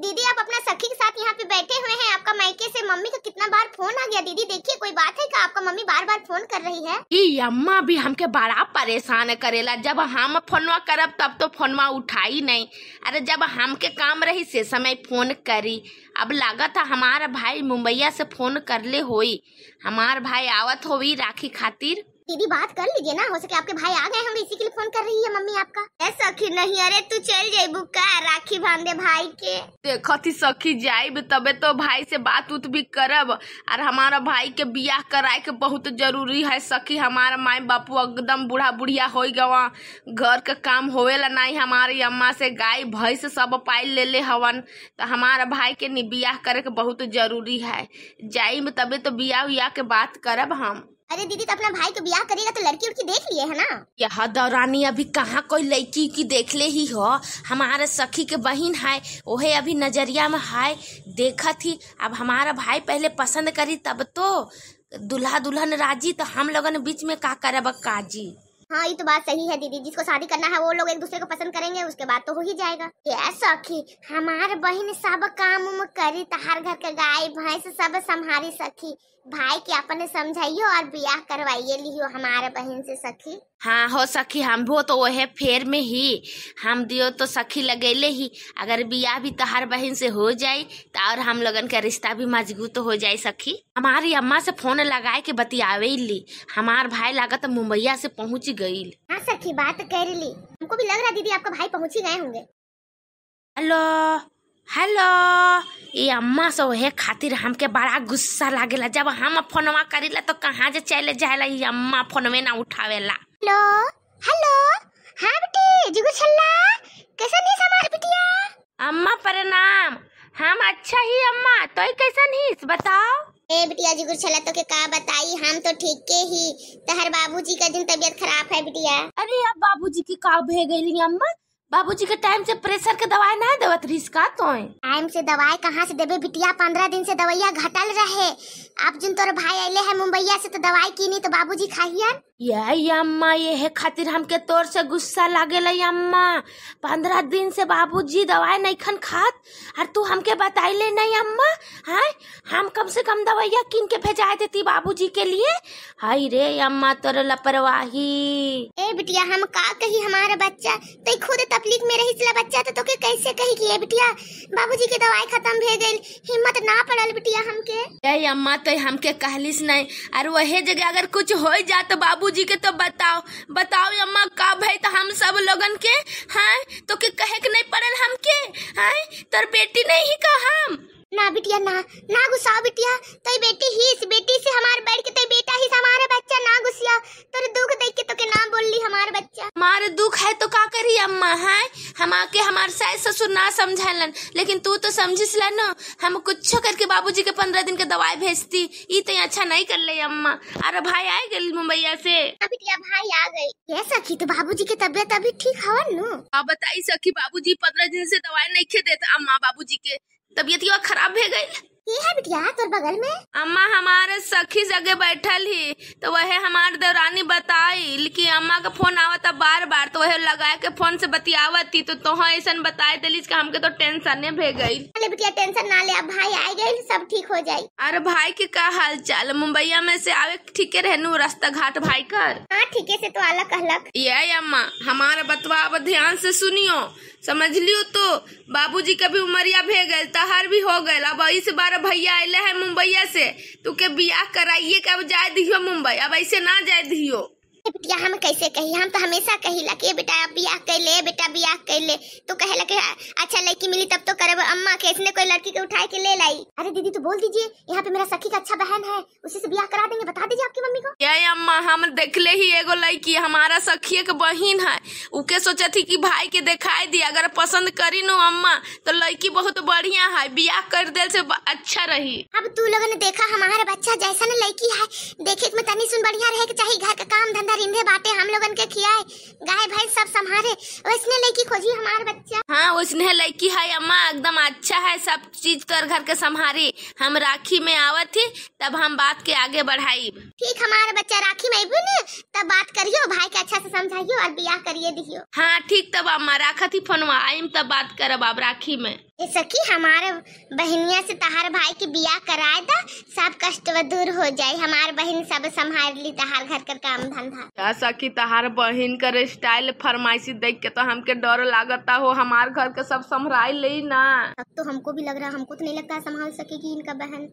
दीदी, आप अपना सखी के साथ यहाँ पे बैठे हुए हैं। आपका मायके से मम्मी का कितना बार फ़ोन आ गया? दीदी, देखिए, कोई बात है का आपका मम्मी बार बार फ़ोन कर रही है? अम्मा भी हमके बड़ा परेशान करेला। जब हम फोनवा करब, तब तो फोनवा उठाई नहीं। अरे, जब हमके काम रही, से समय फ़ोन करी। अब लागत हमारा भाई मुंबईया से फ़ोन करले होई। हमार भाई आवत होई राखी खातिर। दीदी बात कर लीजिए ना हो सके आपके भाई आ गए होंगे इसी के लिए फ़ोन कर रही है मम्मी आपका। ए सखी नहीं अरे तू चल जाइबू का राखी बांधे भाई के। देखती सखी जाइब तबे तो भाई से बात उत भी करब। और हमारा भाई के बियाह कराए के बहुत ज़रूरी है सखी हमारा माई बापू एकदम बूढ़ा बुढ़िया हो गवा। घर के काम होवेला नहीं हमारी अम्मा से गाय भैंस सब पाइल ले ले हवन। तो हमारा भाई के नि बियाह करे के बहुत ज़रूरी है। जाइब तबे तो बियाह उयाह के बात करब हम। अरे दीदी तो अपना भाई को ब्याह करेगा तो लड़की उड़की देख लिए, है ना? यह दौरानी अभी कहाँ कोई लड़की की देख ले ही हो? हमारे सखी के बहन है, ओहे अभी नज़रिया में है देखा थी। अब हमारा भाई पहले पसंद करी, तब तो दुल्हा दुल्हन राज़ी तो हम लोगन बीच में का करब काजी? हाँ ये तो बात सही है दीदी। जिसको शादी करना है, वो लोग एक दूसरे को पसंद करेंगे, उसके बाद तो हो ही जाएगा। ये सखी हमार बहन सब काम उम करी तहार घर के गाय, भैंस सब संभारी सखी। भाई के अपने समझाइयो और ब्याह करवाइए लियो हमारे बहन से सखी। हाँ हो सखी हम वो तो वहे फेर में ही। हम दियो तो सखी लगेले ही। अगर बियाह भी तहार बहन से हो जाए तो और हम लोगन का रिश्ता भी मज़बूत हो जाए सखी। हमारी अम्मा से फ़ोन लगाए के बतियावे ली हमार भाई लागत मुंबईया से पहुँच गई हाँ सखी बात कर ली। हमको भी लग रहा दीदी आपका भाई पहुँच ही गए होंगे। हेलो हेलो ये अम्मा से ओहे खातिर हमके बड़ा गुस्सा लागेला। जब हम फोनवा करीला तो कहाँ जे चले जाएला ये अम्मा फोनवे ना उठावेला। हेलो हेलो हाँ बेटी जिगु छल्ला कैसा नहीं हमारे बिटिया? अम्मा प्रणाम हम अच्छा ही अम्मा तो कैसन ही बताओ। ए बिटिया जिगुर छल्ला तो के का बताई, हम तो ठीक के ही। तहर बाबूजी का दिन तबीयत खराब है बिटिया। अरे अब बाबूजी की का भे गई अम्मा? बाबूजी के टाइम से प्रेशर के दवाई ना देवत रही का तो टाइम से दवाई कहाँ से देबे बिटिया? पंद्रह दिन से दवाइया घटल रहे। अब जिन तोर भाई अले है मुंबईया से तो दवाई की नहीं तो बाबूजी खाइयन। यही अम्मा ये है खातिर हमके तोर से गुस्सा लागेला अम्मा। पंद्रह दिन से बाबूजी दवाई नहीं खन खात और तू हमके बताइले नहीं अम्मा? हाय हम कम से कम दवाइया किन के भेजा देती बाबूजी के लिए। हाय रे अम्मा तोर लापरवाही। ए बिटिया हम का कही हमारा बच्चा? तो खुद तकलीफ़ में रही सिला बच्चा तो तोके कैसे कही कि बिटिया, बाबूजी के दवाई खत्म भे गई, हिम्मत ना पड़ल बिटिया हमके? ए अम्मा तो हमके कहलिस नहीं। और वही जगह अगर कुछ हो जा तो बाबूजी के तो बताओ। बताओ अम्मा का भाई तो हम सब लोगन के? हैं? तो के कहे के नहीं पड़ल हमके? हैं? तोर बेटी नहीं का हम ना बिटिया ना ना गुस्सा बिटिया। तई बेटी ही इस बेटी से हमार बैठ के तई बेटा ही हमारा बच्चा ना गुस्सिया तोर दुख देख के तो के ना बोलली हमार बच्चा। हमारे दुख है तो का करी अम्मा है? हम आके हमारे सास ससुर ना समझलन। लेकिन तू तो समझिस ला न। हम कुछ करके बाबूजी के पंद्रह दिन के दवाई भेजती। ई तो अच्छा नहीं कर ले अम्मा। अरे भाई आए गए मुंबईया से। हाँ बिटिया भाई आ गई। ये सखी तो बाबूजी की तबीयत अभी ठीक हवन नु। आप बताई सखी बाबूजी पंद्रह दिन से दवाई नहीं खे देते अम्मा बाबूजी के। तबीयत युवा खराब हो गई। ये है बिटिया तोर बगल में? अम्मा हमारे सखी जगह बैठल ही तो वह हमारे देवरानी बताई कि अम्मा का फ़ोन आवता बार बार तो वह लगा के फ़ोन से बतियावत थी तो तोह ऐसा बताए दिलिस कि हमके तो टेंशन भे गई। अरे बिटिया टेंशन ना ले अब भाई आ गए सब ठीक हो जाये अरे भाई के का हाल चाल मुंबईया में से आवे ठीके रहनु रास्ता घाट भाई कर। हाँ ठीके से तो आला कहलक ये अम्मा हमारा बतवा अब ध्यान से सुनियो। समझ लियो तो? बाबूजी का भी उमरिया भे गए तहार भी हो गए अब इस बार भैया अले है मुंबईया से तू के बियाह कराइए के अब जाए दियो मुंबई? अब ऐसे ना जाए दियो। बिटिया हम कैसे कही? हम तो हमेशा कहिला कि ए बेटा बियाह कर ले बेटा बियाह कर ले तो कहेला कि अच्छा लड़की मिली तब तो करब अम्मा के इसने कोई लड़की को उठा के ले लाई। अरे दीदी तो बोल दीजिए यहाँ पे मेरा सखी का अच्छा बहन है उसी से बियाह करा देंगे बता दीजिए आपकी मम्मी को। ये अम्मा हम देखले ही एगो लड़की हमारा सखिए के बहिन है। उके सोचे थी कि भाई के दिखाई दी अगर पसंद करी नु अम्मा तो लड़की बहुत बढ़िया है बियाह कर दे से अच्छा रही। अब तू लोगों ने देखा हमारा बच्चा जैसा न लड़की है। देखे में तनी सुन बढ़िया रहे के चाहिए घर का काम धंधा रिंधे बाटे हम लोगन के खियाए गाय भैंस सब संभाले वैसने लड़की खोजी हमारा बच्चा। हाँ उसने लड़की है अम्मा एकदम अच्छा है सब चीज़ कर घर के संभारी हम राखी में आवत थी तब हम बात के आगे बढ़ाई। ठीक हमारा बच्चा राखी में भी ने तब बात करियो भाई के अच्छा से समझाइयो और बियाह करिए दिहियो हाँ ठीक तब अम्मा राखत ही फोनवा आइम तब बात करब अब राखी में। ए सखी हमारे बहनिया से तहार भाई के बियाह कराए दा सब कष्ट व दूर हो जाए। हमार बहन सब संभाल ली तहार घर का काम धंधा। क्या सखी तहार बहन कर स्टाइल फरमाइशी देख के तो हमके डर लागता हो हमार घर के सब संभराई ली ना। अब तो हमको भी लग रहा हमको तो नहीं लगता संभाल सकेगी इनका बहन।